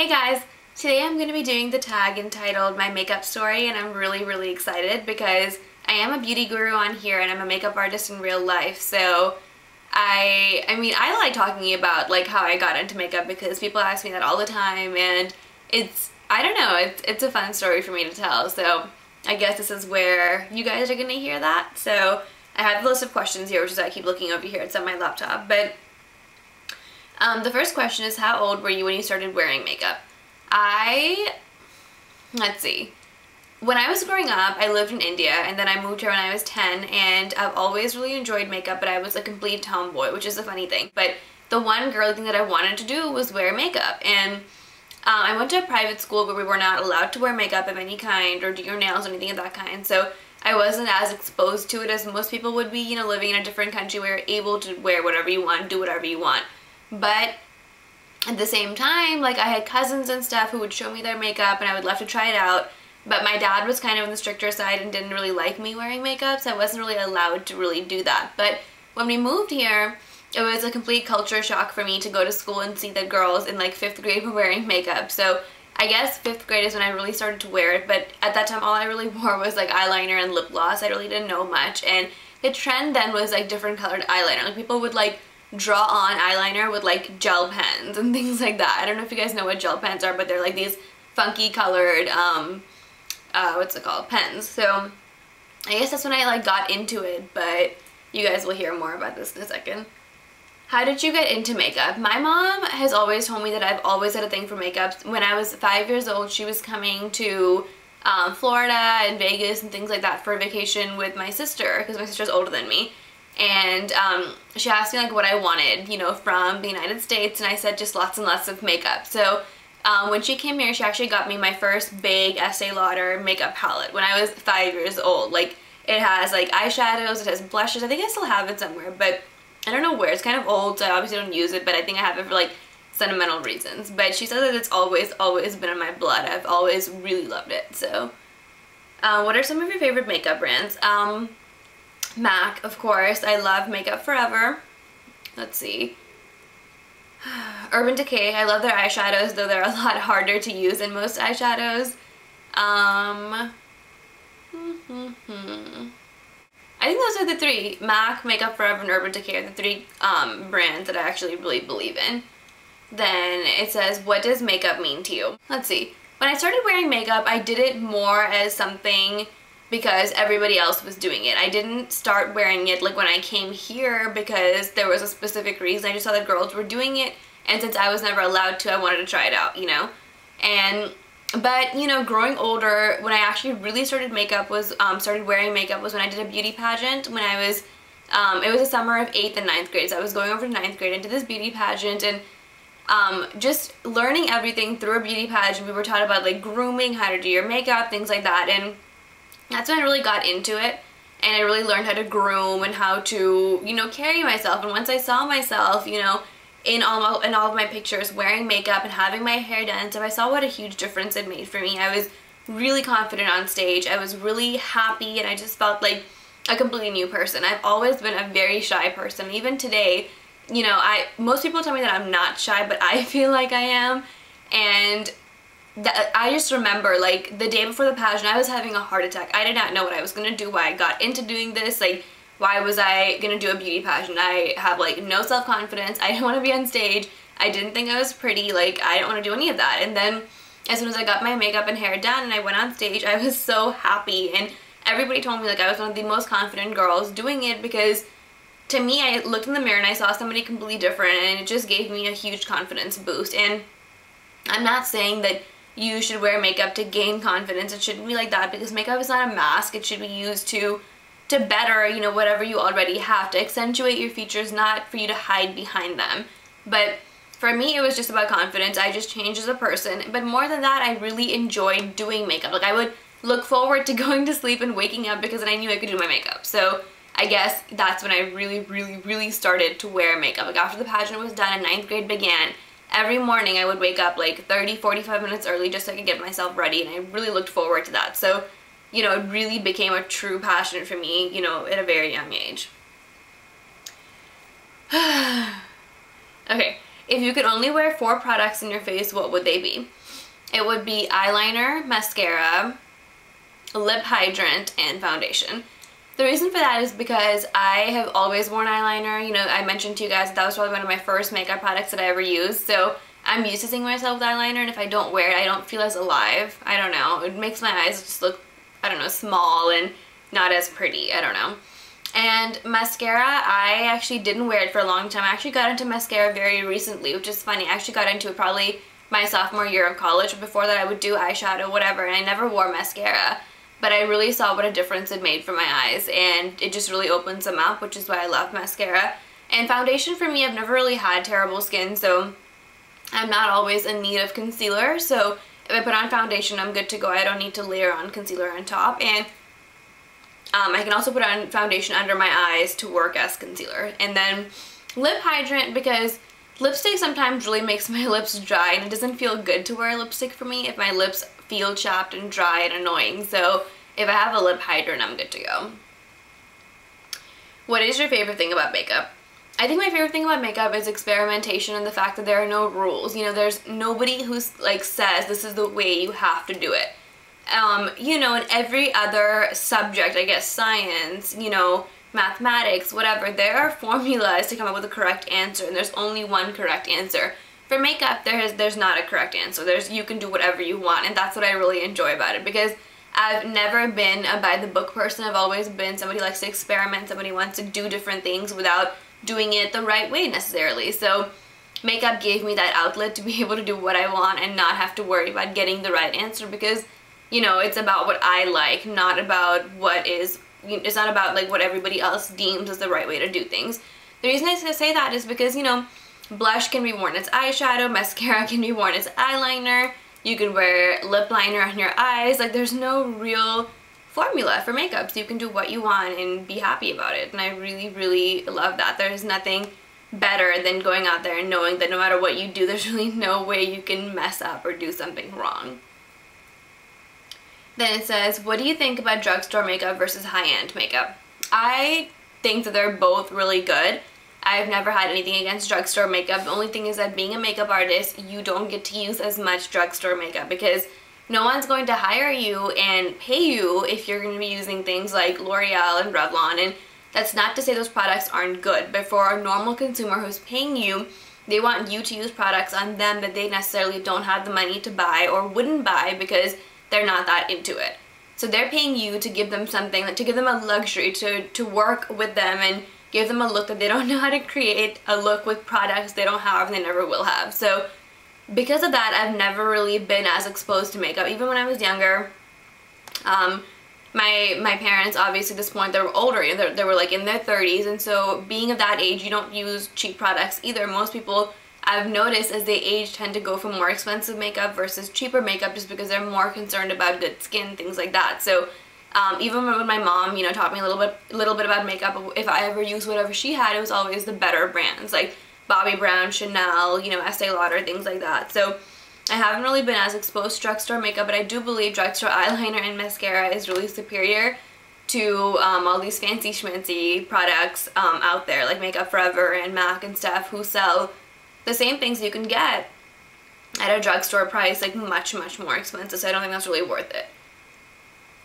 Hey guys! Today I'm going to be doing the tag entitled My Makeup Story and I'm really really excited because I am a beauty guru on here and I'm a makeup artist in real life so I I mean I like talking about like how I got into makeup because people ask me that all the time and it's I don't know it's, it's a fun story for me to tell so I guess this is where you guys are going to hear that so I have a list of questions here which is I keep looking over here it's on my laptop but um, the first question is how old were you when you started wearing makeup? I, let's see. When I was growing up, I lived in India and then I moved here when I was 10 and I've always really enjoyed makeup but I was a complete tomboy, which is a funny thing. But the one girl thing that I wanted to do was wear makeup and um, I went to a private school where we were not allowed to wear makeup of any kind or do your nails or anything of that kind. So I wasn't as exposed to it as most people would be, you know, living in a different country where you're able to wear whatever you want, do whatever you want. But at the same time, like I had cousins and stuff who would show me their makeup and I would love to try it out. But my dad was kind of on the stricter side and didn't really like me wearing makeup, so I wasn't really allowed to really do that. But when we moved here, it was a complete culture shock for me to go to school and see that girls in like fifth grade were wearing makeup. So I guess fifth grade is when I really started to wear it, but at that time all I really wore was like eyeliner and lip gloss. I really didn't know much. And the trend then was like different colored eyeliner. Like people would like draw on eyeliner with like gel pens and things like that. I don't know if you guys know what gel pens are, but they're like these funky colored, um, uh, what's it called, pens. So I guess that's when I like got into it, but you guys will hear more about this in a second. How did you get into makeup? My mom has always told me that I've always had a thing for makeup. When I was five years old, she was coming to um, Florida and Vegas and things like that for a vacation with my sister because my sister's older than me and um, she asked me like what I wanted, you know, from the United States, and I said just lots and lots of makeup. So um, when she came here, she actually got me my first big Estee Lauder makeup palette when I was five years old. Like, it has like eyeshadows, it has blushes, I think I still have it somewhere, but I don't know where. It's kind of old, so I obviously don't use it, but I think I have it for like sentimental reasons. But she says that it's always, always been in my blood. I've always really loved it, so. Uh, what are some of your favorite makeup brands? Um, MAC, of course. I love Makeup Forever. Let's see. Urban Decay. I love their eyeshadows, though they're a lot harder to use than most eyeshadows. Um, I think those are the three. MAC, Makeup Forever, and Urban Decay are the three um, brands that I actually really believe in. Then it says, what does makeup mean to you? Let's see. When I started wearing makeup, I did it more as something because everybody else was doing it. I didn't start wearing it like when I came here because there was a specific reason. I just saw that girls were doing it and since I was never allowed to, I wanted to try it out, you know? And, but, you know, growing older, when I actually really started makeup was, um, started wearing makeup was when I did a beauty pageant when I was, um, it was the summer of 8th and ninth grade. So I was going over to ninth grade and did this beauty pageant and um, just learning everything through a beauty pageant. We were taught about like grooming, how to do your makeup, things like that. And that's when I really got into it and I really learned how to groom and how to, you know, carry myself. And once I saw myself, you know, in all, in all of my pictures wearing makeup and having my hair done, so I saw what a huge difference it made for me. I was really confident on stage. I was really happy and I just felt like a completely new person. I've always been a very shy person. Even today, you know, I most people tell me that I'm not shy, but I feel like I am. And I just remember like the day before the pageant I was having a heart attack. I did not know what I was gonna do, why I got into doing this, like why was I gonna do a beauty pageant? I have like no self-confidence, I didn't want to be on stage, I didn't think I was pretty, like I didn't want to do any of that. And then as soon as I got my makeup and hair done and I went on stage, I was so happy and everybody told me like I was one of the most confident girls doing it because to me I looked in the mirror and I saw somebody completely different and it just gave me a huge confidence boost and I'm not saying that you should wear makeup to gain confidence. It shouldn't be like that because makeup is not a mask. It should be used to to better, you know, whatever you already have, to accentuate your features, not for you to hide behind them. But for me, it was just about confidence. I just changed as a person. But more than that, I really enjoyed doing makeup. Like, I would look forward to going to sleep and waking up because then I knew I could do my makeup. So I guess that's when I really, really, really started to wear makeup. Like, after the pageant was done and ninth grade began, every morning I would wake up like 30, 45 minutes early just so I could get myself ready and I really looked forward to that. So, you know, it really became a true passion for me, you know, at a very young age. okay, if you could only wear four products in your face, what would they be? It would be eyeliner, mascara, lip hydrant, and foundation. The reason for that is because I have always worn eyeliner. You know, I mentioned to you guys that, that was probably one of my first makeup products that I ever used. So I'm used to seeing myself with eyeliner and if I don't wear it, I don't feel as alive. I don't know. It makes my eyes just look, I don't know, small and not as pretty. I don't know. And mascara, I actually didn't wear it for a long time. I actually got into mascara very recently, which is funny. I actually got into it probably my sophomore year of college. Before that, I would do eyeshadow, whatever, and I never wore mascara but I really saw what a difference it made for my eyes and it just really opens them up which is why I love mascara. And foundation for me I've never really had terrible skin so I'm not always in need of concealer. So if I put on foundation I'm good to go. I don't need to layer on concealer on top. And um, I can also put on foundation under my eyes to work as concealer. And then lip hydrant because lipstick sometimes really makes my lips dry and it doesn't feel good to wear lipstick for me if my lips feel chapped and dry and annoying. So if I have a lip hydrant, I'm good to go. What is your favorite thing about makeup? I think my favorite thing about makeup is experimentation and the fact that there are no rules. You know, there's nobody who's like says this is the way you have to do it. Um, you know, in every other subject, I guess science, you know, mathematics, whatever, there are formulas to come up with a correct answer and there's only one correct answer. For makeup, there is, there's not a correct answer. There's You can do whatever you want, and that's what I really enjoy about it because I've never been a by-the-book person. I've always been somebody who likes to experiment, somebody who wants to do different things without doing it the right way necessarily. So makeup gave me that outlet to be able to do what I want and not have to worry about getting the right answer because, you know, it's about what I like, not about what is, it's not about like what everybody else deems as the right way to do things. The reason I say that is because, you know, Blush can be worn as eyeshadow, mascara can be worn as eyeliner, you can wear lip liner on your eyes, like there's no real formula for makeup, so you can do what you want and be happy about it, and I really, really love that. There's nothing better than going out there and knowing that no matter what you do, there's really no way you can mess up or do something wrong. Then it says, what do you think about drugstore makeup versus high-end makeup? I think that they're both really good. I've never had anything against drugstore makeup. The only thing is that being a makeup artist, you don't get to use as much drugstore makeup because no one's going to hire you and pay you if you're going to be using things like L'Oreal and Revlon. And that's not to say those products aren't good, but for a normal consumer who's paying you, they want you to use products on them that they necessarily don't have the money to buy or wouldn't buy because they're not that into it. So they're paying you to give them something, to give them a luxury, to, to work with them and give them a look that they don't know how to create, a look with products they don't have and they never will have. So because of that, I've never really been as exposed to makeup. Even when I was younger, um, my my parents, obviously at this point, they were older. Know, they were like in their 30s. And so being of that age, you don't use cheap products either. Most people I've noticed as they age tend to go for more expensive makeup versus cheaper makeup just because they're more concerned about good skin, things like that. So um, even when my mom, you know, taught me a little bit, little bit about makeup, if I ever used whatever she had, it was always the better brands, like Bobbi Brown, Chanel, you know, Estee Lauder, things like that. So I haven't really been as exposed to drugstore makeup, but I do believe drugstore eyeliner and mascara is really superior to um, all these fancy schmancy products um, out there, like Makeup Forever and MAC and stuff, who sell the same things you can get at a drugstore price, like much, much more expensive. So I don't think that's really worth it.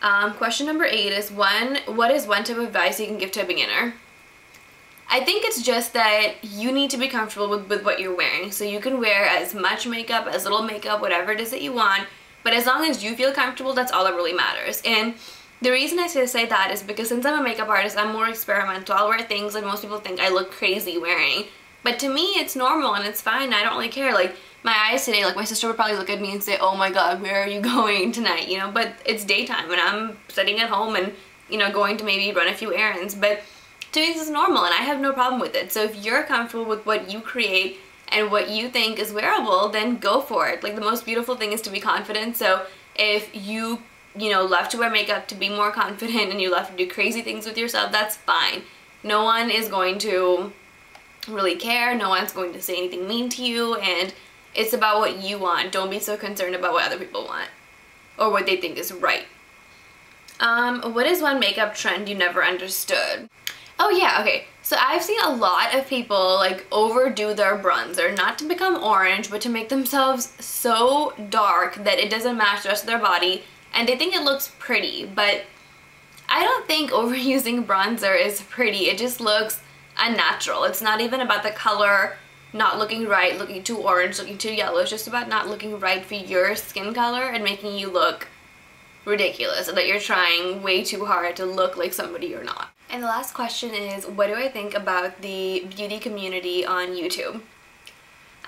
Um, question number eight is one, what is one tip of advice you can give to a beginner? I think it's just that you need to be comfortable with, with what you're wearing. So you can wear as much makeup, as little makeup, whatever it is that you want. But as long as you feel comfortable, that's all that really matters. And the reason I say, say that is because since I'm a makeup artist, I'm more experimental. I'll wear things that most people think I look crazy wearing. But to me, it's normal and it's fine. I don't really care. Like, my eyes today, like my sister would probably look at me and say, oh my god, where are you going tonight? You know, but it's daytime and I'm sitting at home and, you know, going to maybe run a few errands. But to me, this is normal and I have no problem with it. So if you're comfortable with what you create and what you think is wearable, then go for it. Like the most beautiful thing is to be confident. So if you, you know, love to wear makeup to be more confident and you love to do crazy things with yourself, that's fine. No one is going to really care. No one's going to say anything mean to you and it's about what you want. Don't be so concerned about what other people want or what they think is right. Um, what is one makeup trend you never understood? Oh yeah, okay. So I've seen a lot of people like overdo their bronzer, not to become orange, but to make themselves so dark that it doesn't match the rest of their body, and they think it looks pretty, but I don't think overusing bronzer is pretty. It just looks unnatural. It's not even about the color not looking right, looking too orange, looking too yellow. It's just about not looking right for your skin color and making you look ridiculous and that you're trying way too hard to look like somebody you're not. And the last question is, what do I think about the beauty community on YouTube?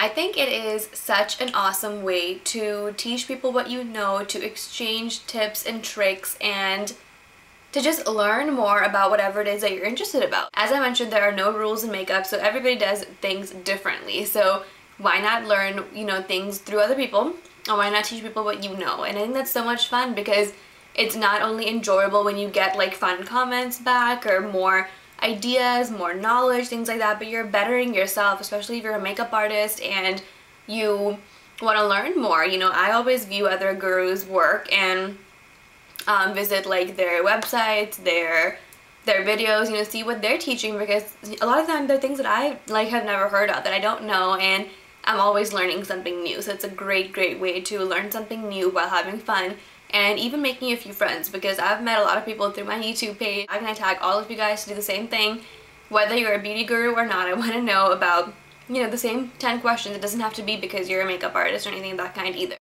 I think it is such an awesome way to teach people what you know, to exchange tips and tricks, and to just learn more about whatever it is that you're interested about. As I mentioned, there are no rules in makeup, so everybody does things differently. So why not learn, you know, things through other people, or why not teach people what you know? And I think that's so much fun because it's not only enjoyable when you get like fun comments back or more ideas, more knowledge, things like that, but you're bettering yourself, especially if you're a makeup artist and you want to learn more. You know, I always view other gurus' work and um, visit like their websites, their their videos, you know, see what they're teaching because a lot of them they're things that I like have never heard of that I don't know and I'm always learning something new. So it's a great, great way to learn something new while having fun and even making a few friends because I've met a lot of people through my YouTube page. Going to tag all of you guys to do the same thing. Whether you're a beauty guru or not, I want to know about, you know, the same 10 questions. It doesn't have to be because you're a makeup artist or anything of that kind either.